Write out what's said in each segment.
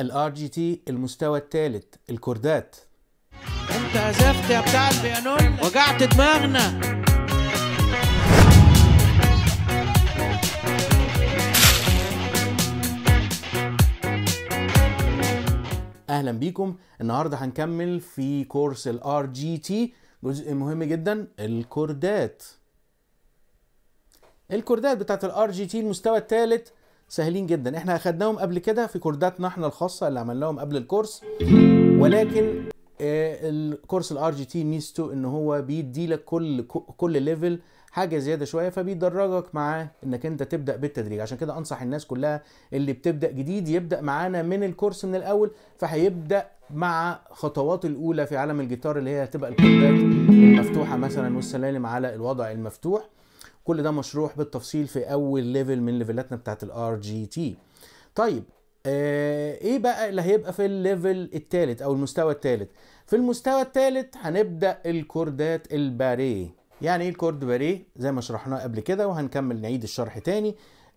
ال RGT المستوى الثالث الكوردات. انت عزفت يا بتاع البيانو؟ وجعت دماغنا. أهلا بيكم. النهارده هنكمل في كورس ال RGT جزء مهم جدا الكوردات. الكوردات بتاعت ال RGT المستوى الثالث سهلين جدا. إحنا أخدناهم قبل كده في كورداتنا إحنا الخاصة اللي عملناهم قبل الكورس. ولكن آه، الكورس ال RGT ميزته إن هو بيدي لك كل كل level حاجة زيادة شوية فبيدرجك معاه إنك أنت تبدأ بالتدريج. عشان كده أنصح الناس كلها اللي بتبدأ جديد يبدأ معانا من الكورس من الأول فهيبدأ مع خطوات الأولى في عالم الجيتار اللي هي هتبقى الكوردات المفتوحة مثلا والسلالم على الوضع المفتوح. كل ده مشروح بالتفصيل في أول level من ليفلاتنا بتاعت ال RGT طيب آه إيه بقى اللي هيبقى في ال level الثالث أو المستوى الثالث في المستوى الثالث هنبدأ الكوردات ال barre يعني إيه ال chord barre زي ما شرحناه قبل كده وهنكمل نعيد الشرح تاني.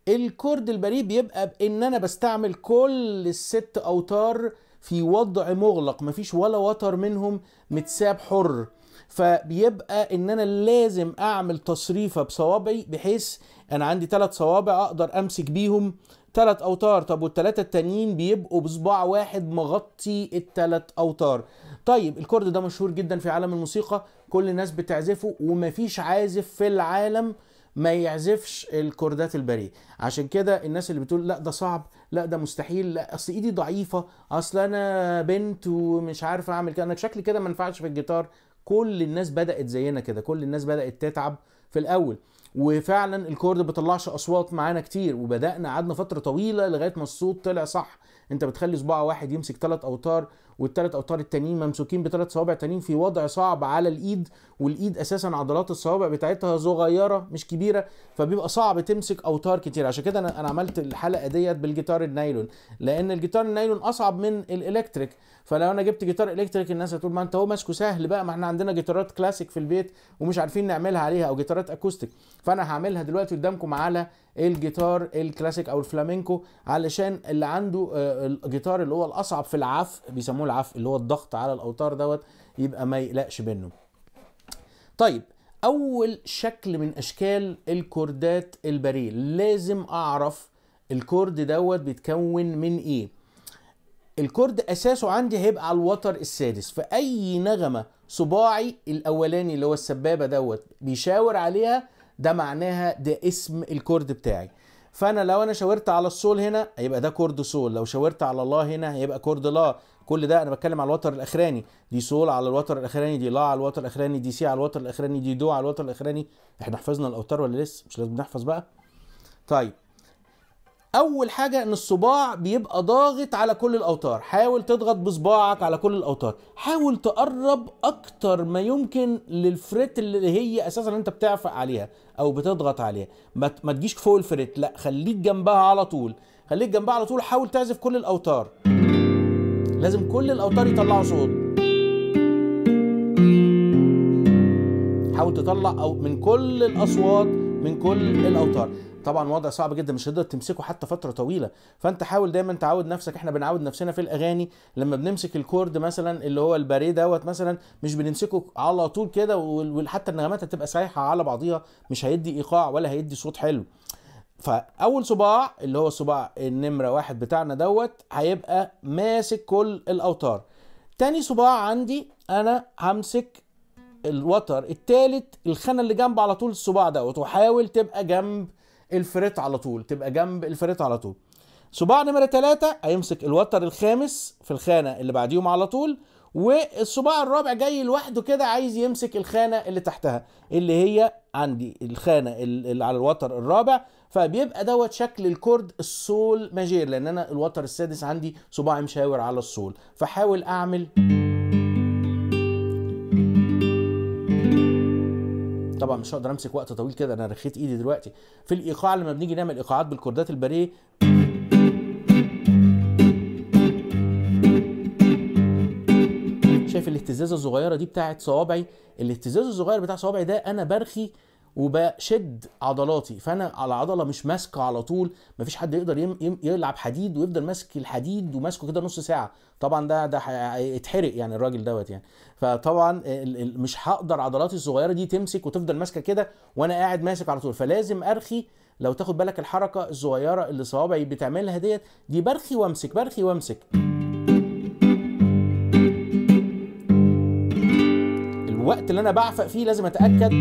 ال chord ال barre بيبقى بإن أنا بستعمل كل الست أوتار في وضع مغلق. مفيش ولا وتر منهم متساب حر. فبيبقى إن أنا لازم أعمل تصريفة بصوابعي بحيث أنا عندي ثلاث صوابع أقدر أمسك بيهم ثلاث أوتار. طب والثلاثه التانيين بيبقوا بصباع واحد مغطي الثلاث أوتار. طيب الكورد ده مشهور جدا في عالم الموسيقى كل الناس بتعزفه ومفيش عازف في العالم ما يعزفش الكوردات البريه عشان كده الناس اللي بتقول لا ده صعب لا ده مستحيل لا اصل ايدي ضعيفة اصل أنا بنت ومش عارف اعمل كده. أنا شكلي كده ما ينفعش في الجيتار. كل الناس بدأت زينا كده كل الناس بدأت تتعب في الأول. وفعلا ال chord بيطلعش أصوات معانا كتير. وبدأنا قعدنا فترة طويلة لغاية ما الصوت طلع صح. انت بتخلي صباع واحد يمسك ثلاث اوتار والثلاث اوتار التانيين ممسوكين بثلاث صوابع تانيين في وضع صعب على الايد والايد أساسا عضلات الصوابع بتاعتها صغيرة مش كبيرة فبيبقى صعب تمسك اوتار كتير. عشان كده أنا أنا عملت الحلقة ديت بالجيتار النايلون لأن الجيتار النايلون أصعب من ال electric. فلو أنا جبت جيتار electric الناس هتقول ما أنت هو ماسكه سهل بقى ما إحنا عندنا جيتارات كلاسيك في البيت ومش عارفين نعملها عليها أو جيتارات acoustic. فأنا هعملها دلوقتي قدامكم على الجيتار الكلاسيك أو الفلامينكو علشان اللي عنده آه، الجيتار اللي هو الاصعب في العزف بيسموه العزف اللي هو الضغط على الاوتار دوت يبقى ما يقلقش منه. طيب اول شكل من اشكال الكوردات ال barre لازم اعرف ال chord دوت بيتكون من إيه. ال chord اساسه عندي هيبقى على الوتر السادس فأي نغمة صباعي الأولاني اللي هو السبابة دوت بيشاور عليها ده معناها ده اسم ال chord بتاعي. فأنا لو أنا شاورت على الصول هنا هيبقى ده chord صول. لو شاورت على اللا هنا هيبقى chord لا. كل ده أنا بتكلم على الوتر الأخراني. دي صول على الوتر الأخراني دي لا على الوتر الأخراني دي سي على الوتر الأخراني دي دو على الوتر الأخراني. إحنا حفظنا الأوتار ولا لسه؟ مش لازم نحفظ بقى. طيب. أول حاجة إن الصباع بيبقى ضاغط على كل الأوتار. حاول تضغط بصباعك على كل الأوتار. حاول تقرب أكتر ما يمكن للفريت اللي هي أساسا أنت بتعفق عليها أو بتضغط عليها. ما ما تجيش فوق الفريت. لا خليك جنبها على طول. خليك جنبها على طول. حاول تعزف كل الأوتار. لازم كل الأوتار يطلعوا صوت. حاول تطلع أو من كل الأصوات من كل الأوتار. طبعا وضع صعب جدا مش هتقدر تمسكه حتى فترة طويلة. فأنت حاول دايما تعود نفسك إحنا بنعود نفسنا في الأغاني. لما بنمسك الكورد مثلا اللي هو الباريه دوت مثلا مش بنمسكه على طول كده وحتى النغمات هتبقى سايحة على بعضيها مش هيدي إيقاع ولا هيدي صوت حلو. فأول صباع اللي هو صباع النمرة واحد بتاعنا دوت هيبقى ماسك كل الأوتار. تاني صباع عندي أنا همسك الوتر التالت الخانة اللي جنب على طول الصباع دوت وحاول تبقى جنب ال fret على طول تبقى جنب ال fret على طول. صباع نمرة ثلاثة هيمسك الوتر الخامس في الخانة اللي بعديهم على طول والصباع الرابع جاي لوحده كده عايز يمسك الخانة اللي تحتها اللي هي عندي الخانة اللي على الوتر الرابع. فبيبقى دوت شكل ال chord السول major لأن أنا الوتر السادس عندي صباعي مشاور على السول. فحاول أعمل طبعا مش هقدر أمسك وقت طويل كده أنا رخيت إيدي دلوقتي. في الإيقاع لما بنيجي نعمل إيقاعات بالكوردات الباريه شايف الاهتزازة الصغيرة دي بتاعت صوابعي؟ الاهتزاز الصغير بتاع صوابعي ده أنا برخي وبشد عضلاتي. فأنا على عضلة مش ماسكة على طول مفيش حد يقدر يم يم يلعب حديد ويفضل ماسك الحديد وماسكه كده نص ساعة. طبعا ده ده هيتحرق يعني الراجل دوت يعني. فطبعا مش هقدر عضلاتي الصغيرة دي تمسك وتفضل ماسكة كده وأنا قاعد ماسك على طول. فلازم أرخي لو تاخد بالك الحركة الصغيرة اللي صوابعي بتعملها ديت دي برخي وامسك برخي وامسك. الوقت اللي أنا بعفق فيه لازم أتأكد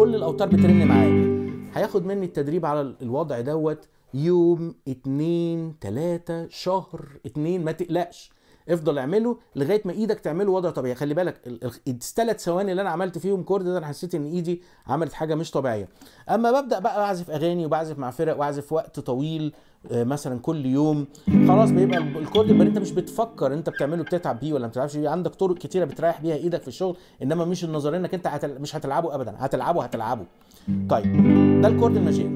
كل الأوتار بترن معايا. هياخد مني التدريب على الوضع دوت يوم اتنين تلاتة شهر اتنين ما تقلقش. افضل اعمله لغاية ما إيدك تعمله وضع طبيعي. خلي بالك ال- ال- الثلاث ثواني اللي أنا عملت فيهم chord ده أنا حسيت ان ايدي عملت حاجة مش طبيعية. اما ببدأ بقى اعزف اغاني وبعزف مع فرق واعزف وقت طويل آه، مثلا كل يوم خلاص بيبقى ال- ال chord يبقى انت مش بتفكر انت بتعمله بتتعب بيه ولا ما بتتعبش بيه. عندك طرق كتيرة بتريح بيها إيدك في الشغل انما مش النظرية انك انت هتل... مش هتلعبه ابدا. هتلعبه هتلعبه. طيب ده ال chord الماجير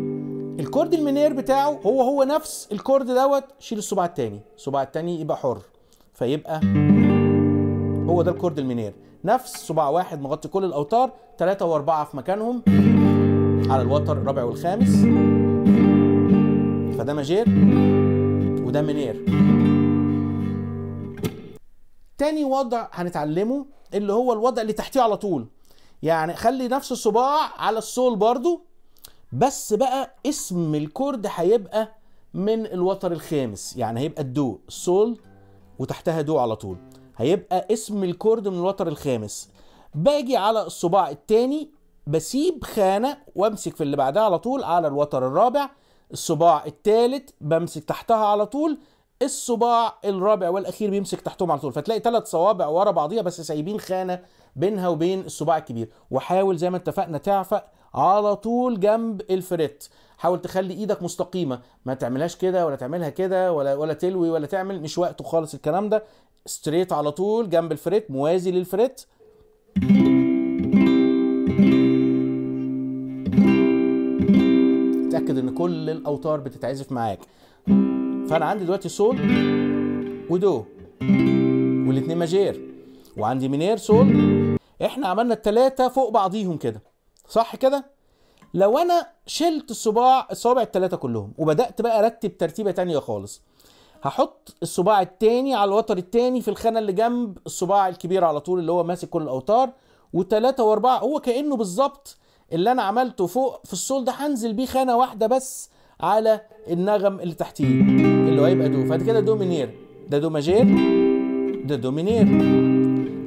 الكورد المنير بتاعه هو هو نفس الكورد دوت شيل الصباع التاني. الصباع التاني يبقى حر. فيبقى هو ده الكورد المنير نفس صباع واحد مغطي كل الأوتار ثلاثة وأربعة في مكانهم على الوتر الرابع والخامس. فده ماجير وده منير تاني وضع هنتعلمه اللي هو الوضع اللي تحتيه على طول. يعني خلي نفس الصباع على السول برضو بس بقى اسم الكورد هيبقى من الوتر الخامس. يعني هيبقى الدو السول وتحتها دو على طول. هيبقى اسم ال chord من الوتر الخامس. باجي على الصباع التاني بسيب خانة وامسك في اللي بعدها على طول على الوتر الرابع. الصباع التالت بمسك تحتها على طول. الصباع الرابع والأخير بيمسك تحتهم على طول. فتلاقي ثلاث صوابع ورا بعضيها بس سايبين خانة بينها وبين الصباع الكبير. وحاول زي ما اتفقنا تعفق على طول جنب ال fret. حاول تخلي إيدك مستقيمة. ما تعملهاش كده ولا تعملها كده ولا ولا تلوي ولا تعمل مش وقته خالص الكلام ده. straight على طول جنب ال fret موازي لل fret. تاكد ان كل الاوتار بتتعزف معاك. فانا عندي دلوقتي سول ودو والاتنين ماجير وعندي مينير سول إحنا عملنا التلاتة فوق بعضيهم كده. صح كده؟ لو أنا شلت الصباع الصوابع التلاتة كلهم وبدأت بقى أرتب ترتيبة تانية خالص هحط الصباع التاني على الوتر التاني في الخانة اللي جنب الصباع الكبير على طول اللي هو ماسك كل الأوتار وتلاتة وأربعة هو كأنه بالظبط اللي أنا عملته فوق في السول ده هنزل بيه خانة واحدة بس على النغم اللي تحتيه اللي هو هيبقى دو فده كده دو مينير ده دو ماجير ده دو مينير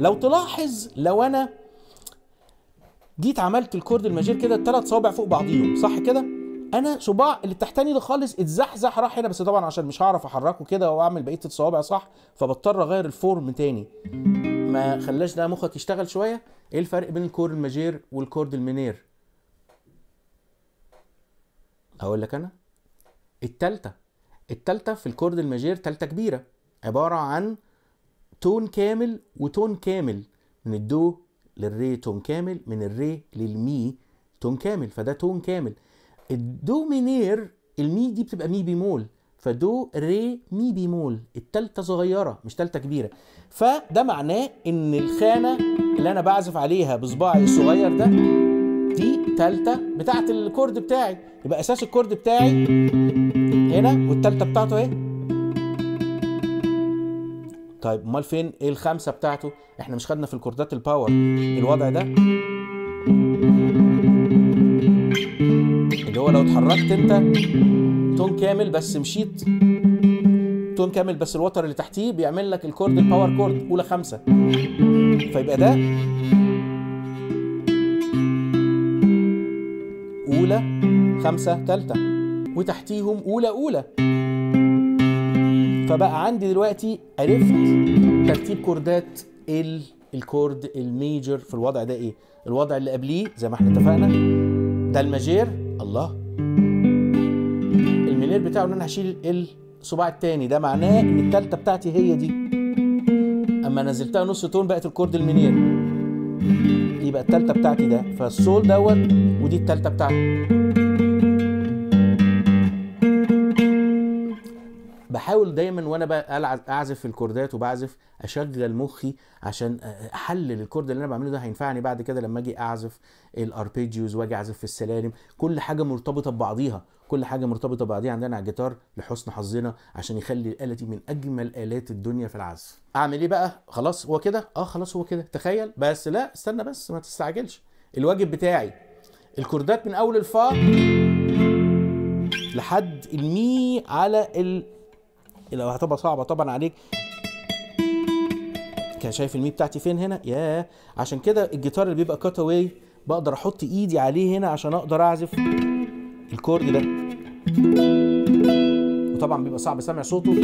لو تلاحظ لو أنا جيت عملت ال chord الماجير كده الثلاث صوابع فوق بعضيهم صح كده؟ أنا صباع اللي تحتاني ده خالص اتزحزح راح هنا بس طبعا عشان مش هعرف أحركه كده وأعمل بقية الصوابع صح فبضطر أغير ال form تاني. ما خلاش ده مخك يشتغل شوية؟ إيه الفرق بين ال chord الماجير وال chord المينير؟ هقول لك أنا. التالتة التالتة في ال chord الماجير تالتة كبيرة عبارة عن تون كامل وتون كامل من الدو للري تون كامل من الري للمي تون كامل فده تون كامل. الدو مينير المي دي بتبقى مي بيمول فدو ري مي بيمول التالتة صغيرة مش تالتة كبيرة. فده معناه إن الخانة اللي أنا بعزف عليها بصباعي الصغير ده دي تالتة بتاعت ال chord بتاعي. يبقى أساس ال chord بتاعي هنا والتالتة بتاعته اهي طيب امال فين إيه الخمسة بتاعته؟ إحنا مش خدنا في الكوردات ال power الوضع ده؟ اللي هو لو اتحركت انت تون كامل بس مشيت. تون كامل بس الوتر اللي تحتيه بيعمل لك ال chord ال power chord أولى خمسة. فيبقى ده؟ أولى خمسة تالتة. وتحتيهم أولى أولى. فبقى عندي دلوقتي عرفت ترتيب كوردات ال ال chord ال major في الوضع ده إيه؟ الوضع اللي قبليه زي ما إحنا اتفقنا ده الماجير الله. المينير بتاعه إن أنا هشيل الصباع التاني ده معناه إن التالتة بتاعتي هي دي. أما نزلتها نص تون بقت ال chord المينير. يبقى التالتة بتاعتي ده. فالسول دوت ودي التالتة بتاعتي. بحاول دايما وأنا أعزف في الكوردات وبعزف أشغل مخي عشان أحلل ال chord اللي أنا بعمله ده هينفعني بعد كده لما أجي أعزف ال arpeggios وأجي أعزف في السلالم. كل حاجة مرتبطة ببعضيها. كل حاجة مرتبطة ببعضيها. عندنا على الجيتار لحسن حظنا عشان يخلي الآلة دي من أجمل آلات الدنيا في العزف. أعمل إيه بقى؟ خلاص هو كده؟ آه خلاص هو كده. تخيل. بس لا استنى بس ما تستعجلش. الواجب بتاعي. الكوردات من أول الفا لحد المي على ال لو هتبقى صعبة طبعا عليك. كان شايف المي بتاعتي فين هنا؟ ياه. عشان كده الجيتار اللي بيبقى cutaway بقدر أحط إيدي عليه هنا عشان أقدر أعزف ال chord ده. وطبعا بيبقى صعب سامع صوته.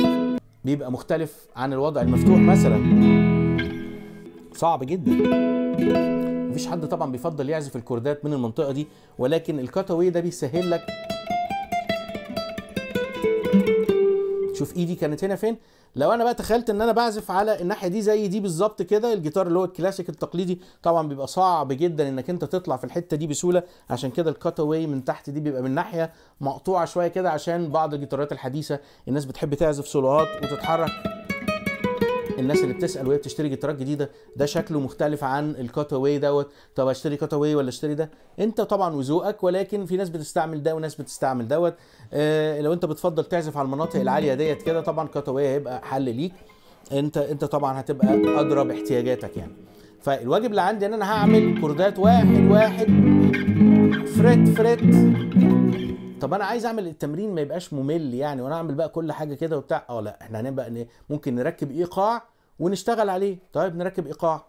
بيبقى مختلف عن الوضع المفتوح مثلا. صعب جدا. مفيش حد طبعا بيفضل يعزف الكوردات من المنطقة دي ولكن ال cutaway ده بيسهل لك شوف ايدي كانت هنا فين؟ لو أنا بقى تخيلت إن أنا بعزف على الناحية دي زي دي بالظبط كده الجيتار اللي هو الكلاسيك التقليدي طبعا بيبقى صعب جدا إنك أنت تطلع في الحتة دي بسهولة. عشان كده ال cutaway من تحت دي بيبقى من ناحية مقطوعة شوية كده عشان بعض الجيتارات الحديثة الناس بتحب تعزف سولوهات وتتحرك. الناس اللي بتسأل وهي بتشتري جيتارات جديدة ده شكله مختلف عن ال cutaway دوت. طب اشتري cutaway ولا اشتري ده؟ انت طبعا وذوقك ولكن في ناس بتستعمل ده وناس بتستعمل دوت. آه لو انت بتفضل تعزف على المناطق العالية ديت كده طبعا cutaway هيبقى حل ليك. انت انت طبعا هتبقى ادرى باحتياجاتك يعني. فالواجب اللي عندي إن أنا هعمل كوردات واحد واحد. fret fret. طب أنا عايز أعمل التمرين ما يبقاش ممل يعني وأنا أعمل بقى كل حاجة كده وبتاع. آه لا إحنا هنبقى ممكن نركب إيقاع ونشتغل عليه. طيب نركب إيقاع.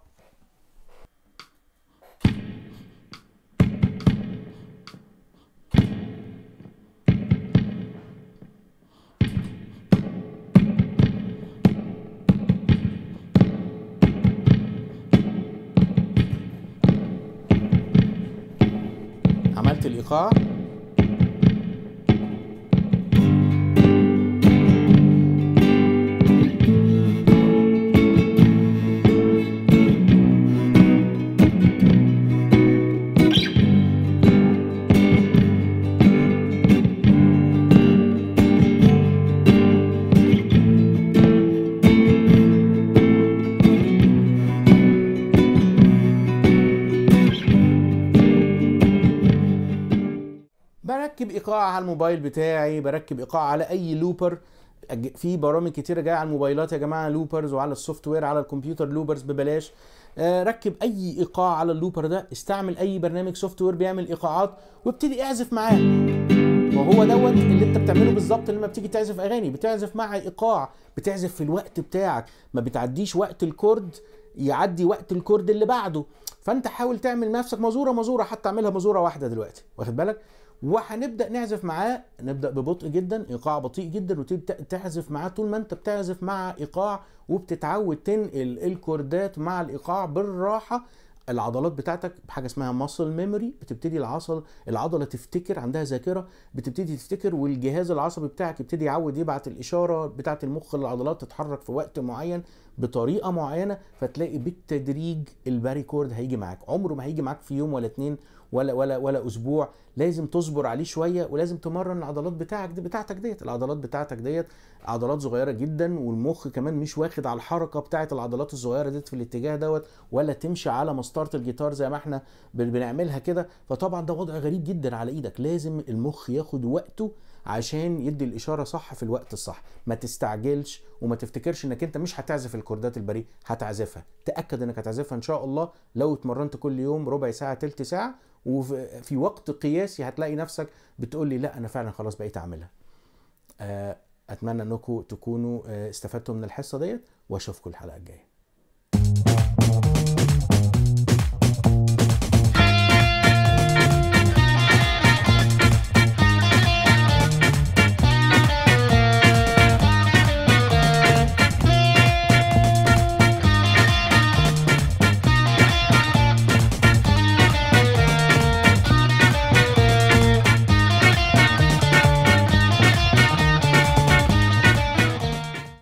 عملت الإيقاع. إيقاع على الموبايل بتاعي بركب إيقاع على أي looper. في برامج كتيرة جاية على الموبايلات يا جماعة loopers وعلى ال software على الكمبيوتر loopers ببلاش. آه، ركب أي إيقاع على ال looper ده استعمل أي برنامج software بيعمل إيقاعات وابتدي اعزف معاه. وهو دوت اللي أنت بتعمله بالظبط لما بتيجي تعزف أغاني بتعزف مع إيقاع بتعزف في الوقت بتاعك. ما بتعديش وقت ال chord يعدي وقت ال chord اللي بعده. فأنت حاول تعمل نفسك مزورة مزورة حتى أعملها مزورة واحدة دلوقتي. واخد بالك؟ وهنبدأ نعزف معاه نبدأ ببطء جدا إيقاع بطيء جدا وتبدأ تعزف معاه طول ما أنت بتعزف مع إيقاع وبتتعود تنقل الكوردات مع الإيقاع بالراحة. العضلات بتاعتك بحاجة اسمها muscle memory بتبتدي العضل العضلة تفتكر عندها ذاكرة بتبتدي تفتكر والجهاز العصبي بتاعك يبتدي يعود يبعت الإشارة بتاعه المخ للعضلات تتحرك في وقت معين بطريقة معينة فتلاقي بالتدريج ال barre chord هيجي معاك. عمره ما هيجي معاك في يوم ولا اتنين ولا ولا ولا أسبوع لازم تصبر عليه شوية ولازم تمرن العضلات بتاعك دي بتاعتك ديت. العضلات بتاعتك ديت عضلات صغيرة جدا والمخ كمان مش واخد على الحركة بتاعه العضلات الصغيرة ديت في الاتجاه دوت ولا تمشي على مسطرة الجيتار زي ما إحنا بن- بنعملها كده. فطبعا ده وضع غريب جدا على إيدك. لازم المخ ياخد وقته عشان يدي الإشارة صح في الوقت الصح. ما تستعجلش وما تفتكرش انك انت مش هتعزف الكوردات البريء هتعزفها. تأكد انك هتعزفها إن شاء الله. لو اتمرنت كل يوم ربع ساعة تلت ساعة وفي في وقت قياسي هتلاقي نفسك بتقول لي لا أنا فعلا خلاص بقيت أعملها. آه، أتمنى إنكم تكونوا آه، استفدتوا من الحصة ديت وأشوفكم الحلقة الجاية.